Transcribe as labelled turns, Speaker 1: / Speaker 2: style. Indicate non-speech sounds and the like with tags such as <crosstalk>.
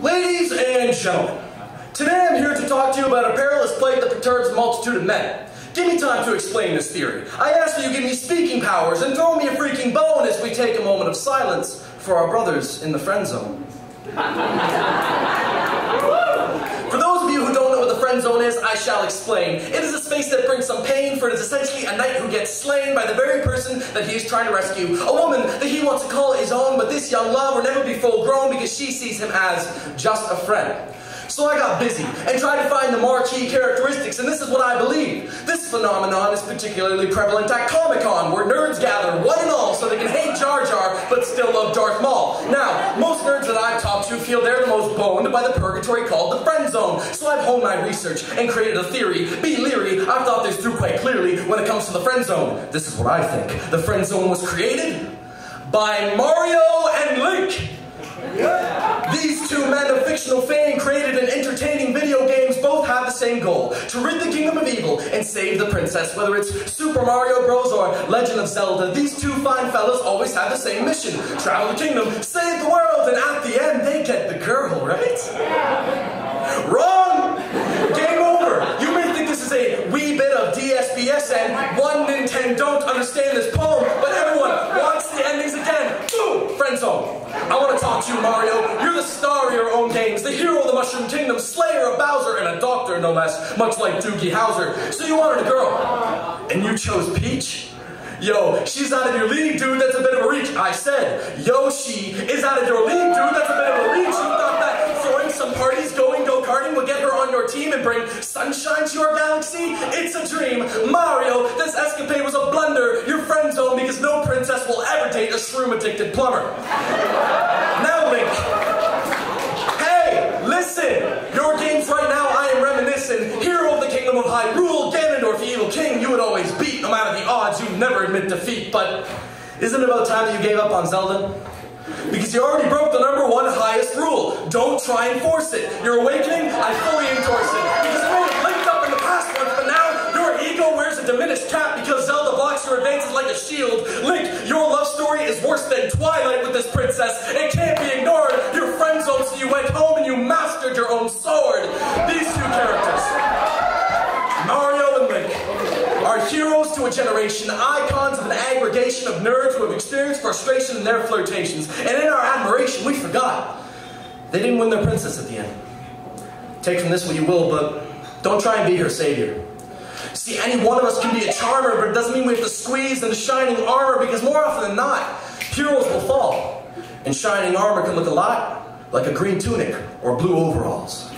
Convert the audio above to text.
Speaker 1: Ladies and gentlemen, today I'm here to talk to you about a perilous plight that perturbs a multitude of men. Give me time to explain this theory. I ask that you give me speaking powers and throw me a freaking bone as we take a moment of silence for our brothers in the friend zone. <laughs> For those of you who don't know what the friend zone is, I shall explain. It is a space that brings some pain, for it is essentially a knight who gets slain by the very person that he is trying to rescue. A woman that he wants to call his own, but this young love will never be full grown because she sees him as just a friend. So I got busy and tried to find the marquee characteristics, and this is what I believe. This phenomenon is particularly prevalent at Comic Con, where nerds gather one and all so they can hate Jar Jar but still love Darth Maul. Now, most nerds that I've talked to feel they're the most boned by the purgatory called the friend zone. So I've honed my research and created a theory. Be leery, I've thought this through quite clearly when it comes to the friend zone. This is what I think. The friend zone was created by Mario and Link. These two men of fictional fame created and entertaining video games both have the same goal, to rid the kingdom of evil and save the princess. Whether it's Super Mario Bros. or Legend of Zelda, these two fine fellas always have the same mission. Travel the kingdom, the world, and at the end they get the girl, right? Yeah. Wrong! Game over! You may think this is a wee bit of DSBSN, one Nintendo don't understand this poem, but everyone wants the endings again. Boom! Friend zone. I want to talk to you, Mario. You're the star of your own games, the hero of the Mushroom Kingdom, slayer of Bowser, and a doctor, no less, much like Doogie Howser. So you wanted a girl, and you chose Peach? Yo, she's out of your league, dude, that's a bit of a reach. I said, Yoshi is out of your league, dude, that's a bit of a reach. You thought that throwing some parties, going go-karting will get her on your team and bring sunshine to your galaxy? It's a dream. Mario, this escapade was a blunder. Your friend zone because no princess will ever date a shroom-addicted plumber. Now, Link. Hey, listen! Your games right now, I am reminiscent. Hero of the Kingdom of Hyrule, King, you would always beat, no matter the odds, You'd never admit defeat. But isn't it about time that you gave up on Zelda? Because you already broke the number one highest rule. Don't try and force it. Your awakening, I fully endorse it. Because may have linked up in the past once, but now your ego wears a diminished cap because Zelda blocks your advances like a shield. Link, your love story is worse than Twilight with this princess. Are heroes to a generation, icons of an aggregation of nerds who have experienced frustration in their flirtations. And in our admiration, we forgot. They didn't win their princess at the end. Take from this what you will, but don't try and be her savior. See, any one of us can be a charmer, but it doesn't mean we have to squeeze into shining armor, because more often than not, heroes will fall. And shining armor can look a lot like a green tunic or blue overalls.